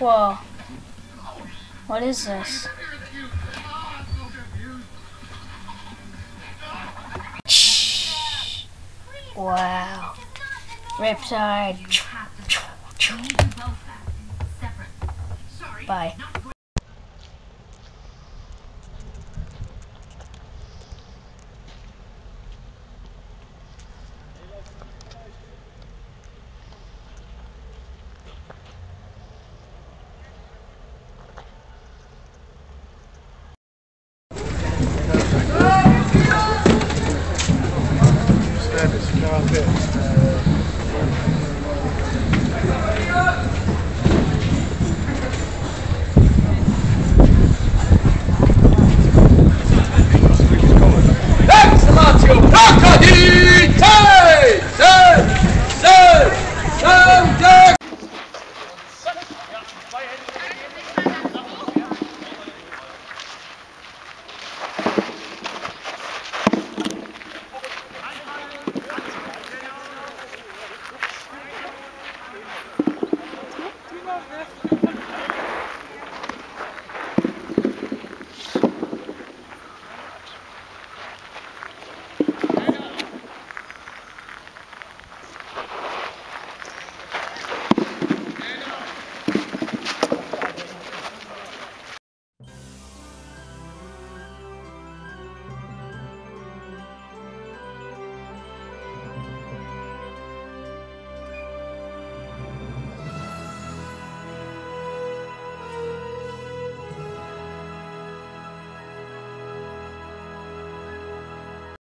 Whoa. What is this? Wow. Riptide. Bye. about this?